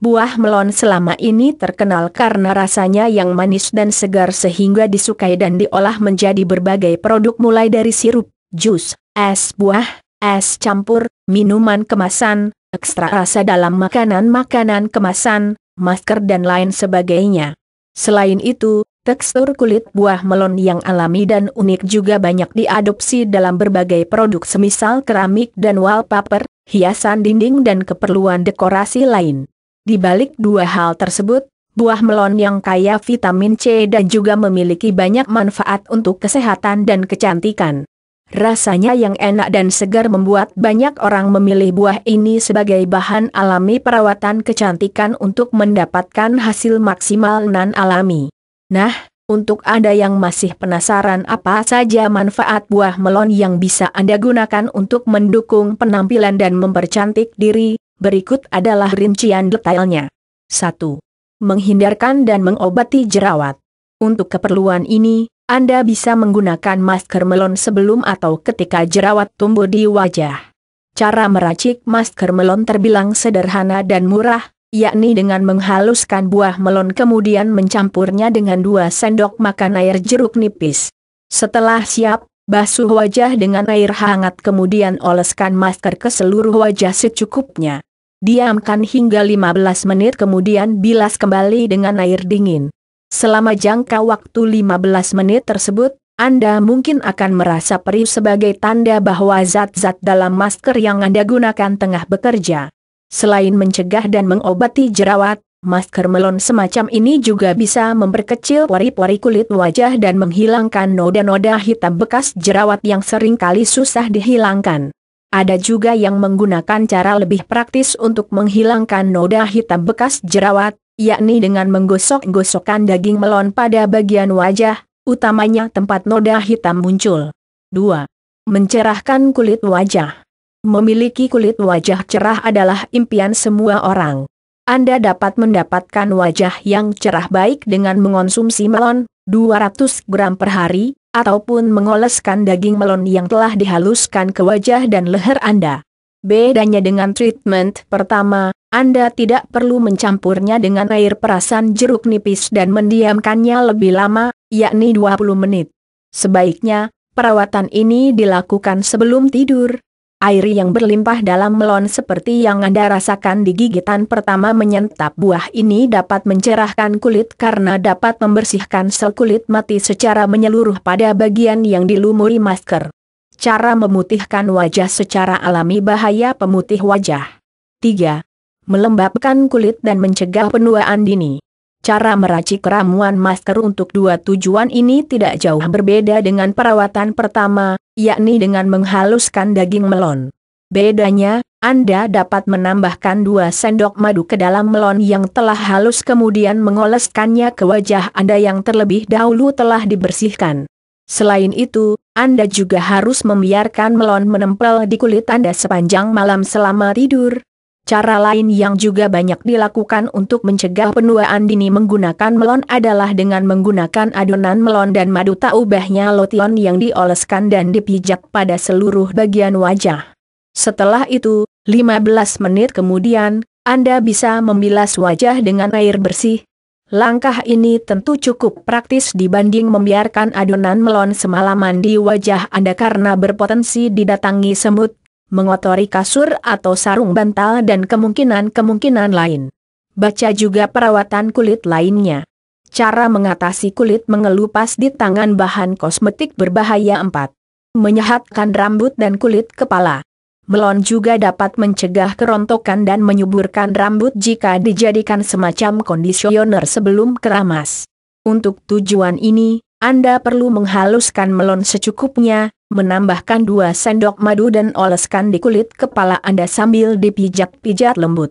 Buah melon selama ini terkenal karena rasanya yang manis dan segar sehingga disukai dan diolah menjadi berbagai produk mulai dari sirup, jus, es buah, es campur, minuman kemasan, ekstra rasa dalam makanan-makanan kemasan, masker dan lain sebagainya. Selain itu, tekstur kulit buah melon yang alami dan unik juga banyak diadopsi dalam berbagai produk semisal keramik dan wallpaper, hiasan dinding dan keperluan dekorasi lain. Di balik dua hal tersebut, buah melon yang kaya vitamin C dan juga memiliki banyak manfaat untuk kesehatan dan kecantikan. Rasanya yang enak dan segar membuat banyak orang memilih buah ini sebagai bahan alami perawatan kecantikan untuk mendapatkan hasil maksimal non alami. Nah, untuk Anda yang masih penasaran apa saja manfaat buah melon yang bisa Anda gunakan untuk mendukung penampilan dan mempercantik diri, Berikut adalah rincian detailnya. 1. Menghindarkan dan mengobati jerawat. Untuk keperluan ini, Anda bisa menggunakan masker melon sebelum atau ketika jerawat tumbuh di wajah. Cara meracik masker melon terbilang sederhana dan murah, yakni dengan menghaluskan buah melon kemudian mencampurnya dengan 2 sendok makan air jeruk nipis. Setelah siap, basuh wajah dengan air hangat kemudian oleskan masker ke seluruh wajah secukupnya. Diamkan hingga 15 menit kemudian bilas kembali dengan air dingin. Selama jangka waktu 15 menit tersebut, Anda mungkin akan merasa perih sebagai tanda bahwa zat-zat dalam masker yang Anda gunakan tengah bekerja. Selain mencegah dan mengobati jerawat, masker melon semacam ini juga bisa memperkecil pori-pori kulit wajah dan menghilangkan noda-noda hitam bekas jerawat yang sering kali susah dihilangkan. Ada juga yang menggunakan cara lebih praktis untuk menghilangkan noda hitam bekas jerawat, yakni dengan menggosok-gosokkan daging melon pada bagian wajah, utamanya tempat noda hitam muncul. 2. Mencerahkan kulit wajah. Memiliki kulit wajah cerah adalah impian semua orang. Anda dapat mendapatkan wajah yang cerah baik dengan mengonsumsi melon 200 gram per hari, ataupun mengoleskan daging melon yang telah dihaluskan ke wajah dan leher Anda. Bedanya dengan treatment pertama, Anda tidak perlu mencampurnya dengan air perasan jeruk nipis dan mendiamkannya lebih lama, yakni 20 menit. Sebaiknya, perawatan ini dilakukan sebelum tidur, Air yang berlimpah dalam melon seperti yang Anda rasakan di gigitan pertama menyantap buah ini dapat mencerahkan kulit karena dapat membersihkan sel kulit mati secara menyeluruh pada bagian yang dilumuri masker. Cara memutihkan wajah secara alami bahaya pemutih wajah. 3. Melembabkan kulit dan mencegah penuaan dini. Cara meracik ramuan masker untuk dua tujuan ini tidak jauh berbeda dengan perawatan pertama, yakni dengan menghaluskan daging melon. Bedanya, Anda dapat menambahkan dua sendok madu ke dalam melon yang telah halus kemudian mengoleskannya ke wajah Anda yang terlebih dahulu telah dibersihkan. Selain itu, Anda juga harus membiarkan melon menempel di kulit Anda sepanjang malam selama tidur, Cara lain yang juga banyak dilakukan untuk mencegah penuaan dini menggunakan melon adalah dengan menggunakan adonan melon dan madu tak ubahnya lotion yang dioleskan dan dipijak pada seluruh bagian wajah. Setelah itu, 15 menit kemudian, Anda bisa membilas wajah dengan air bersih. Langkah ini tentu cukup praktis dibanding membiarkan adonan melon semalaman di wajah Anda karena berpotensi didatangi semut, mengotori kasur atau sarung bantal dan kemungkinan-kemungkinan lain. Baca juga perawatan kulit lainnya. Cara mengatasi kulit mengelupas di tangan bahan kosmetik berbahaya 4. Menyehatkan rambut dan kulit kepala. Melon juga dapat mencegah kerontokan dan menyuburkan rambut jika dijadikan semacam kondisioner sebelum keramas. Untuk tujuan ini, Anda perlu menghaluskan melon secukupnya, menambahkan dua sendok madu dan oleskan di kulit kepala Anda sambil dipijat-pijat lembut.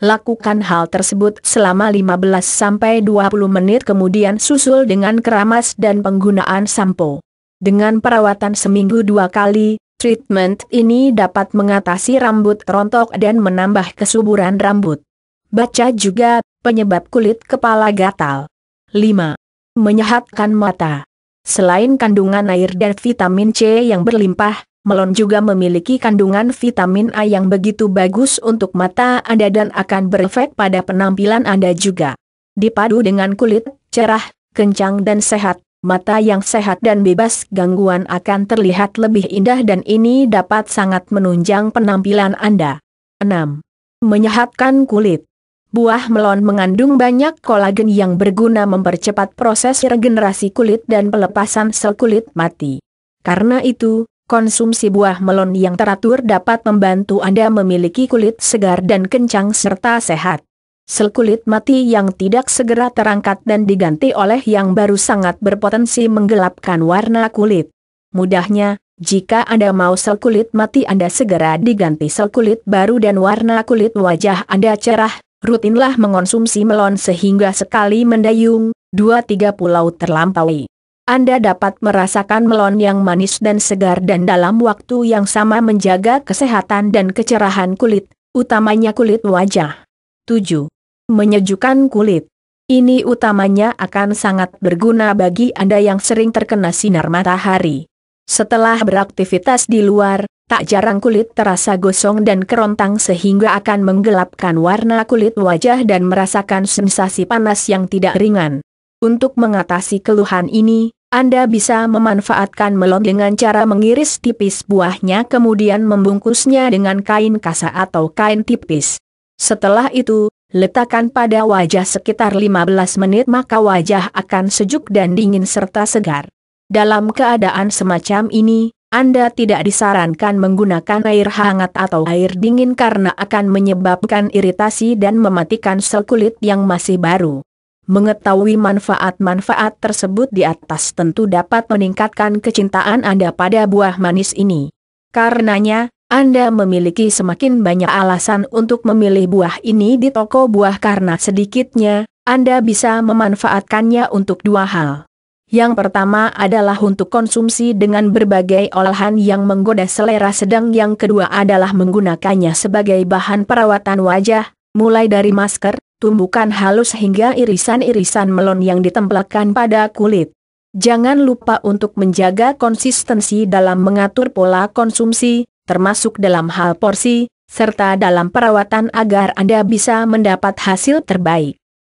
Lakukan hal tersebut selama 15-20 menit kemudian susul dengan keramas dan penggunaan sampo. Dengan perawatan seminggu dua kali, treatment ini dapat mengatasi rambut rontok dan menambah kesuburan rambut. Baca juga, penyebab kulit kepala gatal. 5. Menyehatkan mata. Selain kandungan air dan vitamin C yang berlimpah, melon juga memiliki kandungan vitamin A yang begitu bagus untuk mata Anda dan akan berefek pada penampilan Anda juga. Dipadu dengan kulit cerah, kencang dan sehat, mata yang sehat dan bebas gangguan akan terlihat lebih indah dan ini dapat sangat menunjang penampilan Anda. 6. Menyehatkan kulit. Buah melon mengandung banyak kolagen yang berguna mempercepat proses regenerasi kulit dan pelepasan sel kulit mati. Karena itu, konsumsi buah melon yang teratur dapat membantu Anda memiliki kulit segar dan kencang serta sehat. Sel kulit mati yang tidak segera terangkat dan diganti oleh yang baru sangat berpotensi menggelapkan warna kulit. Mudahnya, jika Anda mau sel kulit mati Anda segera diganti sel kulit baru dan warna kulit wajah Anda cerah, rutinlah mengonsumsi melon sehingga sekali mendayung, dua tiga pulau terlampaui. Anda dapat merasakan melon yang manis dan segar dan dalam waktu yang sama menjaga kesehatan dan kecerahan kulit, utamanya kulit wajah. 7. Menyejukkan kulit. Ini utamanya akan sangat berguna bagi Anda yang sering terkena sinar matahari. Setelah beraktivitas di luar, tak jarang kulit terasa gosong dan kerontang sehingga akan menggelapkan warna kulit wajah dan merasakan sensasi panas yang tidak ringan. Untuk mengatasi keluhan ini, Anda bisa memanfaatkan melon dengan cara mengiris tipis buahnya kemudian membungkusnya dengan kain kasa atau kain tipis. Setelah itu, letakkan pada wajah sekitar 15 menit maka wajah akan sejuk dan dingin serta segar. Dalam keadaan semacam ini, anda tidak disarankan menggunakan air hangat atau air dingin karena akan menyebabkan iritasi dan mematikan sel kulit yang masih baru. Mengetahui manfaat-manfaat tersebut di atas tentu dapat meningkatkan kecintaan Anda pada buah manis ini. Karenanya, Anda memiliki semakin banyak alasan untuk memilih buah ini di toko buah karena sedikitnya, Anda bisa memanfaatkannya untuk dua hal. Yang pertama adalah untuk konsumsi dengan berbagai olahan yang menggoda selera sedang yang kedua adalah menggunakannya sebagai bahan perawatan wajah, mulai dari masker, tumbukan halus hingga irisan-irisan melon yang ditempelkan pada kulit. Jangan lupa untuk menjaga konsistensi dalam mengatur pola konsumsi, termasuk dalam hal porsi, serta dalam perawatan agar Anda bisa mendapat hasil terbaik.